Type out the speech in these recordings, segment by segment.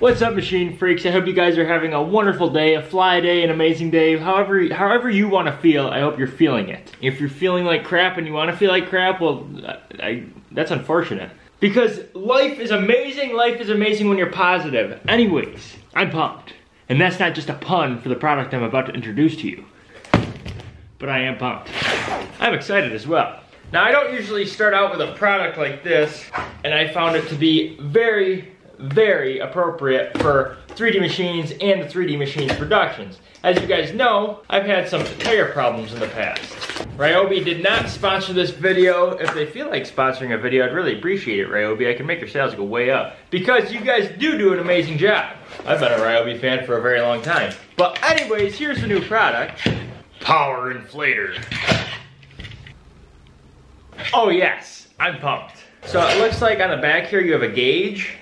What's up machine freaks? I hope you guys are having a wonderful day, a fly day, an amazing day, however however you want to feel, I hope you're feeling it. If you're feeling like crap and you want to feel like crap, well, I, I, that's unfortunate. Because life is amazing, life is amazing when you're positive. Anyways, I'm pumped. And that's not just a pun for the product I'm about to introduce to you. But I am pumped. I'm excited as well. Now I don't usually start out with a product like this, and I found it to be very very appropriate for 3D Machines and the 3D Machines productions. As you guys know, I've had some tire problems in the past. Ryobi did not sponsor this video. If they feel like sponsoring a video, I'd really appreciate it, Ryobi. I can make your sales go way up. Because you guys do do an amazing job. I've been a Ryobi fan for a very long time. But anyways, here's the new product. Power Inflator. Oh yes, I'm pumped. So it looks like on the back here you have a gauge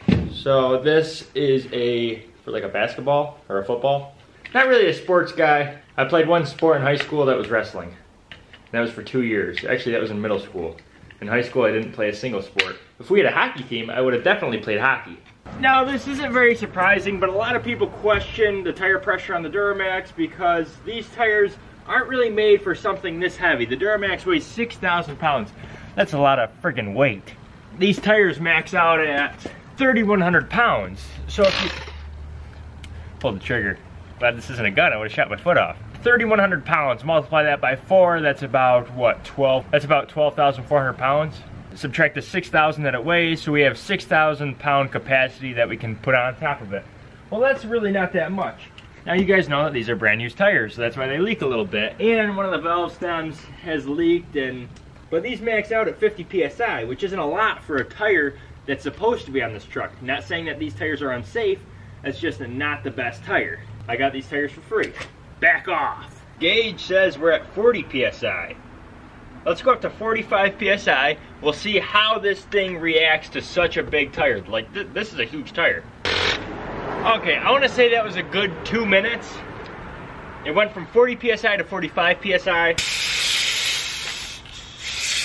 so this is a, for like a basketball or a football. Not really a sports guy. I played one sport in high school that was wrestling. That was for two years. Actually, that was in middle school. In high school, I didn't play a single sport. If we had a hockey team, I would have definitely played hockey. Now, this isn't very surprising, but a lot of people question the tire pressure on the Duramax because these tires aren't really made for something this heavy. The Duramax weighs 6,000 pounds. That's a lot of freaking weight. These tires max out at 3,100 pounds. So if you, pull the trigger. Glad this isn't a gun, I would have shot my foot off. 3,100 pounds, multiply that by four, that's about, what, 12? That's about 12,400 pounds. Subtract the 6,000 that it weighs, so we have 6,000 pound capacity that we can put on top of it. Well, that's really not that much. Now you guys know that these are brand new tires, so that's why they leak a little bit. And one of the valve stems has leaked and, but these max out at 50 PSI, which isn't a lot for a tire that's supposed to be on this truck. Not saying that these tires are unsafe, that's just not the best tire. I got these tires for free. Back off. Gauge says we're at 40 PSI. Let's go up to 45 PSI. We'll see how this thing reacts to such a big tire. Like, th this is a huge tire. Okay, I want to say that was a good two minutes. It went from 40 PSI to 45 PSI.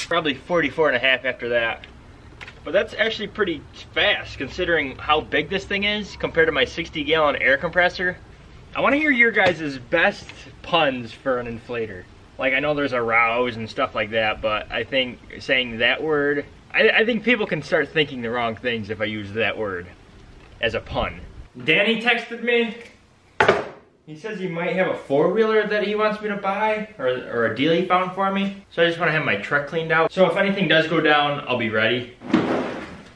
Probably 44 and a half after that. But that's actually pretty fast considering how big this thing is compared to my 60 gallon air compressor. I wanna hear your guys' best puns for an inflator. Like I know there's a rouse and stuff like that, but I think saying that word, I, I think people can start thinking the wrong things if I use that word as a pun. Danny texted me. He says he might have a four-wheeler that he wants me to buy, or, or a deal he found for me. So I just wanna have my truck cleaned out. So if anything does go down, I'll be ready.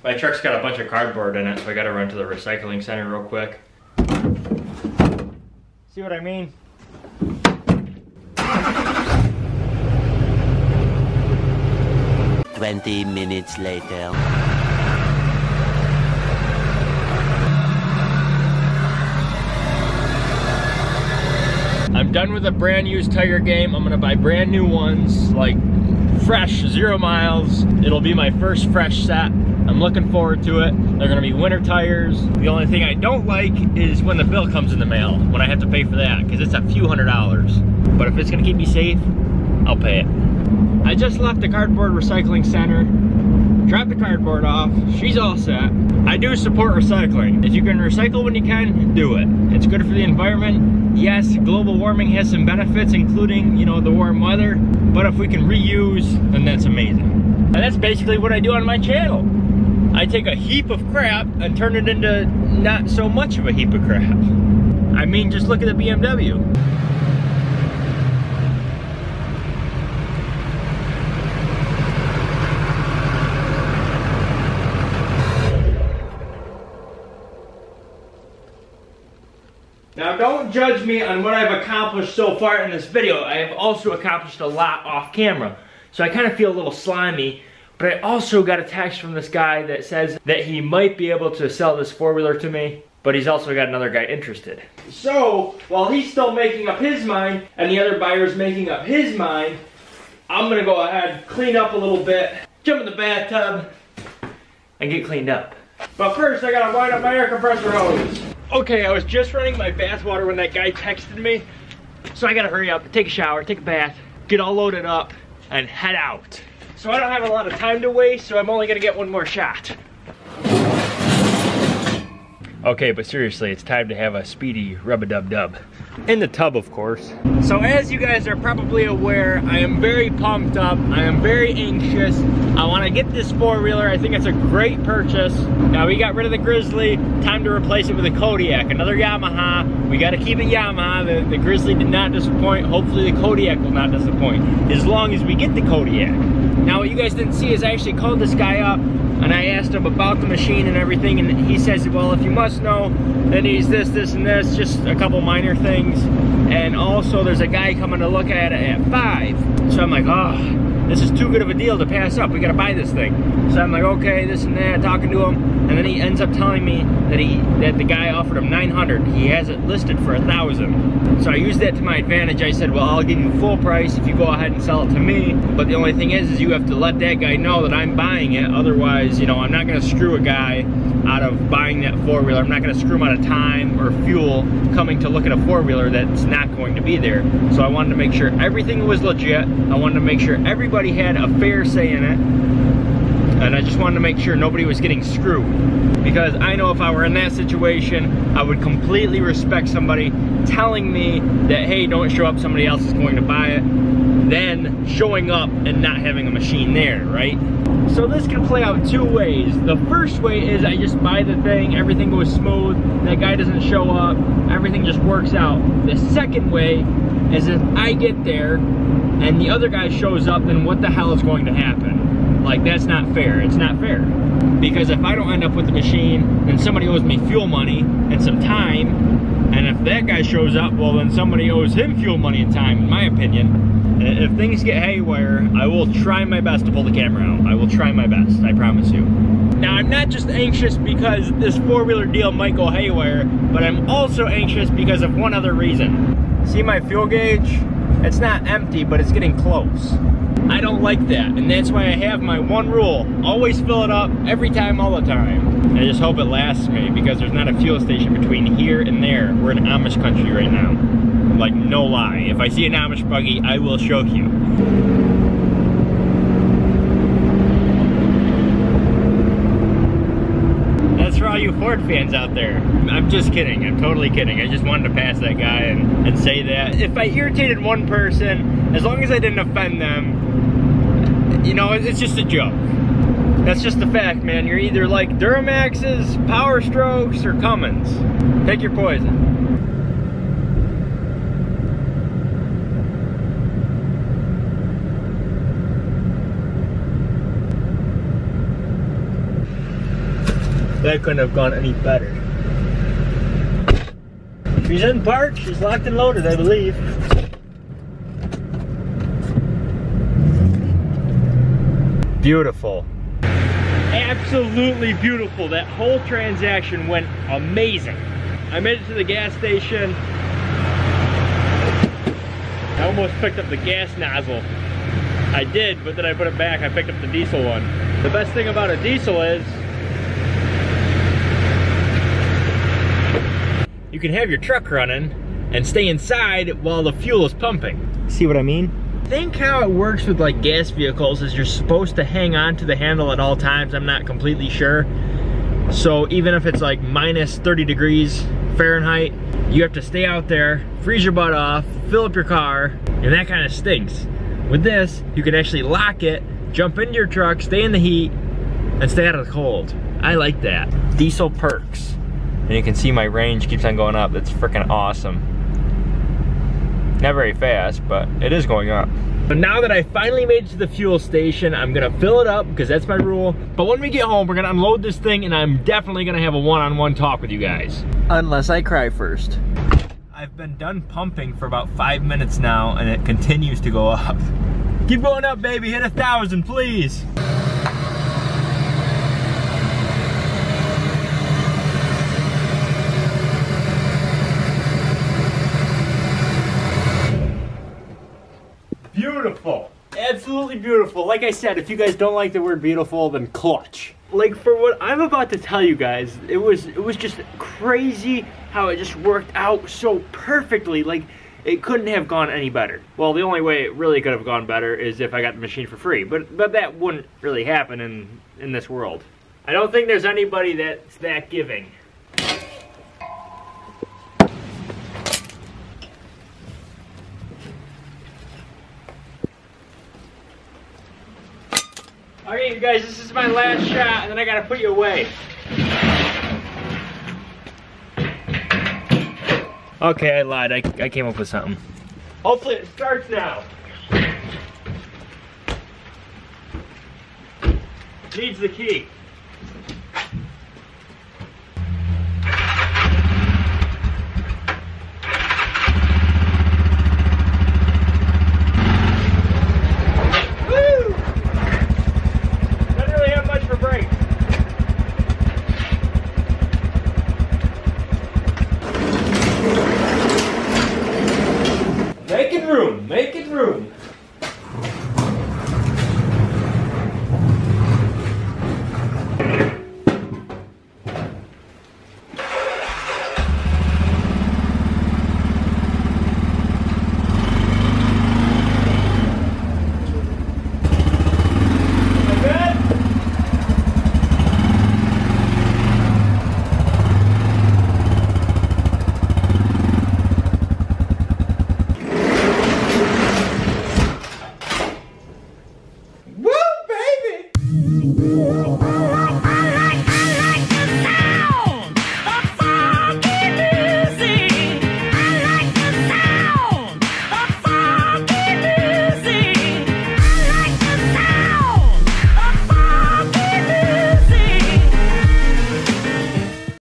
My truck's got a bunch of cardboard in it, so I gotta run to the recycling center real quick. See what I mean? Twenty minutes later. I'm done with the brand used tire game. I'm gonna buy brand new ones, like fresh, zero miles. It'll be my first fresh set. I'm looking forward to it. They're gonna be winter tires. The only thing I don't like is when the bill comes in the mail, when I have to pay for that, because it's a few hundred dollars. But if it's gonna keep me safe, I'll pay it. I just left the cardboard recycling center, dropped the cardboard off, she's all set. I do support recycling. If you can recycle when you can, do it. It's good for the environment. Yes, global warming has some benefits, including, you know, the warm weather, but if we can reuse, then that's amazing. And that's basically what I do on my channel. I take a heap of crap and turn it into not so much of a heap of crap. I mean, just look at the BMW. Judge me on what I've accomplished so far in this video. I have also accomplished a lot off camera. So I kind of feel a little slimy but I also got a text from this guy that says that he might be able to sell this four-wheeler to me, but he's also got another guy interested. So, while he's still making up his mind, and the other buyer's making up his mind, I'm gonna go ahead, clean up a little bit, jump in the bathtub, and get cleaned up. But first, I gotta wind up my air compressor hose. Okay, I was just running my bath water when that guy texted me, so I gotta hurry up, take a shower, take a bath, get all loaded up, and head out. So I don't have a lot of time to waste, so I'm only gonna get one more shot. Okay, but seriously, it's time to have a speedy rub-a-dub-dub. In the tub, of course. So as you guys are probably aware, I am very pumped up. I am very anxious. I want to get this four-wheeler. I think it's a great purchase. Now, we got rid of the Grizzly. Time to replace it with a Kodiak, another Yamaha. We got to keep it Yamaha. The, the Grizzly did not disappoint. Hopefully, the Kodiak will not disappoint. As long as we get the Kodiak. Now, what you guys didn't see is I actually called this guy up and I asked him about the machine and everything, and he says, well, if you must know, then he's this, this, and this, just a couple minor things. And also, there's a guy coming to look at it at five. So I'm like, oh, this is too good of a deal to pass up. We gotta buy this thing. So I'm like, okay, this and that, talking to him, and then he ends up telling me that he that the guy offered him 900. He has it listed for a thousand. So I used that to my advantage. I said, well, I'll give you full price if you go ahead and sell it to me. But the only thing is, is you have to let that guy know that I'm buying it. Otherwise, you know, I'm not gonna screw a guy out of buying that four-wheeler. I'm not gonna screw him out of time or fuel coming to look at a four-wheeler that's not going to be there. So I wanted to make sure everything was legit. I wanted to make sure everybody had a fair say in it. And I just wanted to make sure nobody was getting screwed. Because I know if I were in that situation, I would completely respect somebody telling me that, hey, don't show up, somebody else is going to buy it, then showing up and not having a machine there, right? So this can play out two ways. The first way is I just buy the thing, everything goes smooth, that guy doesn't show up, everything just works out. The second way is if I get there and the other guy shows up, then what the hell is going to happen? Like, that's not fair. It's not fair. Because if I don't end up with the machine, then somebody owes me fuel money and some time. And if that guy shows up, well, then somebody owes him fuel money and time, in my opinion. If things get haywire, I will try my best to pull the camera out. I will try my best, I promise you. Now, I'm not just anxious because this four-wheeler deal might go haywire, but I'm also anxious because of one other reason. See my fuel gauge? It's not empty, but it's getting close. I don't like that, and that's why I have my one rule. Always fill it up, every time, all the time. I just hope it lasts me, because there's not a fuel station between here and there. We're in Amish country right now. Like, no lie. If I see an Amish buggy, I will show you. That's for all you Ford fans out there. I'm just kidding. I'm totally kidding. I just wanted to pass that guy and, and say that. If I irritated one person, as long as I didn't offend them, you know, it's just a joke. That's just the fact, man. You're either like Duramaxes, Power Strokes, or Cummins. Take your poison. That couldn't have gone any better. She's in park. She's locked and loaded, I believe. Beautiful. Absolutely beautiful. That whole transaction went amazing. I made it to the gas station. I almost picked up the gas nozzle. I did, but then I put it back. I picked up the diesel one. The best thing about a diesel is you can have your truck running and stay inside while the fuel is pumping. See what I mean? Think how it works with like gas vehicles is you're supposed to hang on to the handle at all times. I'm not completely sure. So even if it's like minus 30 degrees Fahrenheit, you have to stay out there, freeze your butt off, fill up your car, and that kind of stinks. With this, you can actually lock it, jump into your truck, stay in the heat, and stay out of the cold. I like that. Diesel perks. And you can see my range keeps on going up. That's freaking awesome. Not very fast, but it is going up. But now that I finally made it to the fuel station, I'm gonna fill it up because that's my rule. But when we get home, we're gonna unload this thing and I'm definitely gonna have a one-on-one -on -one talk with you guys. Unless I cry first. I've been done pumping for about five minutes now and it continues to go up. Keep going up, baby, hit a thousand, please. Beautiful. Absolutely beautiful. Like I said, if you guys don't like the word beautiful, then clutch. Like for what I'm about to tell you guys, it was it was just crazy how it just worked out so perfectly. Like it couldn't have gone any better. Well, the only way it really could have gone better is if I got the machine for free. But but that wouldn't really happen in in this world. I don't think there's anybody that's that giving. You guys, this is my last shot, and then I gotta put you away. Okay, I lied. I, I came up with something. Hopefully it starts now. Needs the key.